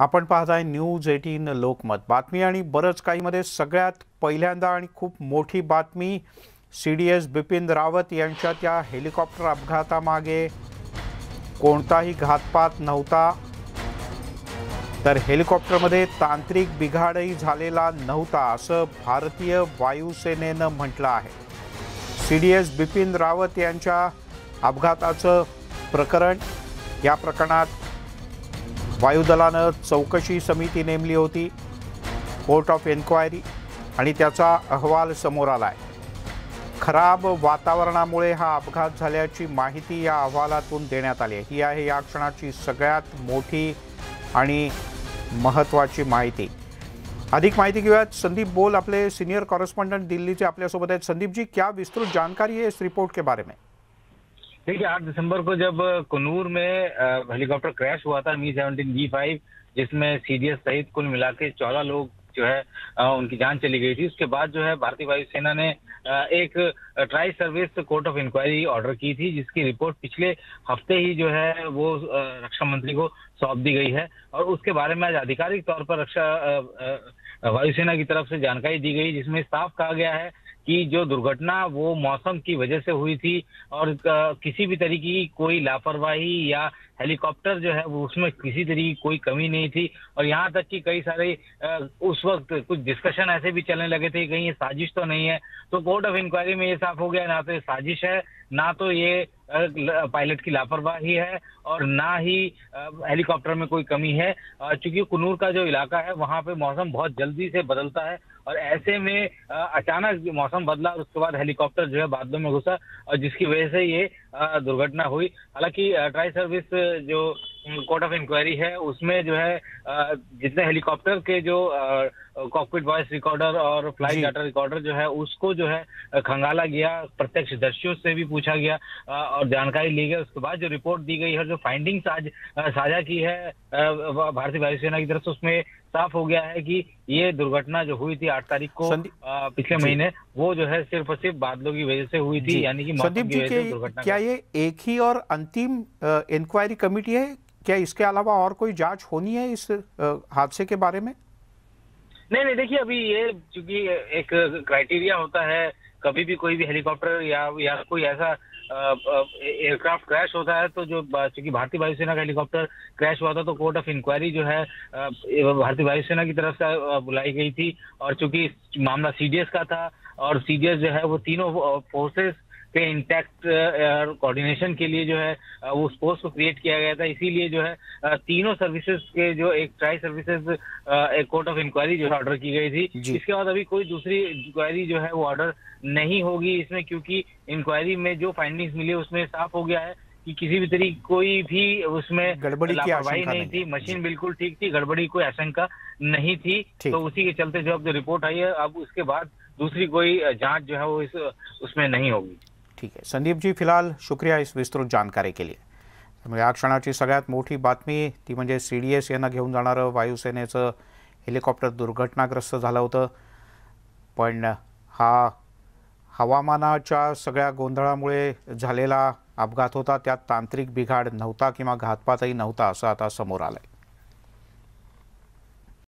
आपण पाहत आहे न्यूज एटीन लोकमत. बातमी आणि बरंच काहीमध्ये सगळ्यात पहिल्यांदा आणि खूप मोठी बातमी C D S Bipin Rawat यांच्या त्या हेलिकॉप्टर अपघातामागे कोणताही घातपात नव्हता. तर हेलिकॉप्टरमध्ये तांत्रिक बिघाडही झालेला नव्हता असं भारतीय वायुसेनेनं म्हटलं आहे. C D S Bipin Rawat यांच्या अपघाताचं प्रकरण या प्रकरणात वायुदलानं चौकशी समिती नेमली होती कोर्ट ऑफ एन्क्वायरी आणि त्याचा अहवाल समोर आला आहे खराब वातावरणामुळे हा अपघात झाल्याची माहिती या अहवालातून देण्यात आली आहे. ही आहे या क्षणाची सगळ्यात मोठी आणि महत्त्वाची माहिती. अधिक माहिती घेऊयात. संदीप बोल अपने सीनियर कॉरेस्पॉन्डेंट दिल्ली से आपल्यासोबत आहेत. संदीप जी क्या विस्तृत जानकारी है इस रिपोर्ट के बारे में? देखिए, आठ दिसंबर को जब कन्नूर में हेलीकॉप्टर क्रैश हुआ था मी सेवनटीन, जी फाइव, जिसमें सीडीएस सहित कुल मिला के चौदह लोग जो है उनकी जान चली गई थी। उसके बाद जो है, भारतीय वायुसेना ने एक tri service court of inquiry order की थी, जिसकी रिपोर्ट पिछले हफ़्ते ही जो है, वो रक्षा मंत्री को सौंप दी गई है। और उसके बारे में आज आधिकारिक तौर पर रक्षा वायुसेना की तरफ़ से जानकारी दी गई, जिसमें साफ़ कहा गया है कि जो दुर्घटना वो मौसम की वजह से हुई थी और किसी भी तरीके की कोई लापरवाही या हेलीकॉप्टर जो है वो उसमें किसी तरीके की कोई कमी नहीं थी। और यहाँ तक कि कई सारे उस वक्त कुछ डिस्कशन ऐसे भी चलने लगे थे, कहीं ये साजिश तो नहीं है। तो कोर्ट ऑफ़ इंक्वायरी में ये साफ़ हो गया, ना तो ये साजिश है, ना तो ये पायलट की लापरवाही है और ना ही हेलीकॉप्टर में कोई कमी है। चूँकि कुनूर का जो इलाका है, वहाँ पे मौसम बहुत जल्दी से बदलता है और ऐसे में अचानक मौसम बदला और उसके बाद हेलीकॉप्टर जो है बादलों में घुसा और जिसकी वजह से ये दुर्घटना हुई। हालाँकि ट्राई सर्विस जो कोर्ट ऑफ़ इंक्वायरी है उसमें जो है जितने हेलीकॉप्टर के जो कॉकपिट वॉइस रिकॉर्डर और फ़्लाइट डाटा रिकॉर्डर जो है उसको जो है खंगाला गया प्रत्यक्ष दर्शियों से भी पूछा गया और जानकारी ली गई। उसके बाद जो रिपोर्ट दी गई है जो फाइंडिंग्स आज साझा की है भारतीय वायुसेना की तरफ़ से उसमें साफ़ हो गया है कि ये दुर्घटना जो हुई थी आठ तारीख को पिछले महीने वो जो है सिर्फ़ और सिर्फ़ बादलों की वजह से हुई थी यानी कि संदीप जी के दुर्घटना क्या ये एक ही और अंतिम इंक्वायरी कमेटी है? क्या इसके अलावा और कोई जाँच होनी है इस हादसे के बारे में? नहीं नहीं, देखिए, अभी ये चूँकि एक क्राइटेरिया होता है, कभी भी कोई भी हेलीकॉप्टर या या कोई ऐसा एयरक्राफ्ट क्रैश होता है तो जो चूँकि भारतीय वायुसेना का हेलीकॉप्टर क्रैश हुआ था तो कोर्ट ऑफ़ इंक्वायरी जो है भारतीय वायुसेना की तरफ़ से बुलाई गई थी, और चूँकि मामला सीडीएस का था, और सीडीएस जो है, वो तीनों फोर्सेस के इंटैक्ट कोऑर्डिनेशन के लिए जो है वो स्पोर्स को क्रिएट किया गया था। इसीलिए जो है तीनों सर्विसेज़ के जो एक ट्राई सर्विसेज़ एक कोर्ट ऑफ़ इंक्वायरी जो है ऑर्डर की गई थी। इसके बाद अभी कोई दूसरी इंक्वायरी जो है वो ऑर्डर नहीं होगी इसमें क्योंकि इंक्वायरी में जो फाइंडिंग्स मिली उसमें साफ़ हो गया है कि किसी भी तरीके कोई भी उसमें गड़बड़ी की लापरवाही नहीं थी। मशीन बिल्कुल ठीक थी गड़बड़ी कोई आशंका नहीं थी। तो उसी के चलते जो अब जो रिपोर्ट आई है अब उसके बाद दूसरी कोई जाँच जो है वो इस उसमें नहीं होगी। ठीक आहे. संदीपजी फिलहाल शुक्रिया इस विस्तृत जानकारी केली त्यामुळे या क्षणाची सगळ्यात मोठी बातमी ती म्हणजे सी डी एस यांना घेऊन जाणारं वायुसेनेचं हेलिकॉप्टर दुर्घटनाग्रस्त झालं होतं. पण हा हवामानाच्या सगळ्या गोंधळामुळे झालेला अपघात होता. त्यात तांत्रिक बिघाड नव्हता किंवा घातपातही नव्हता असं आता समोर आलं आहे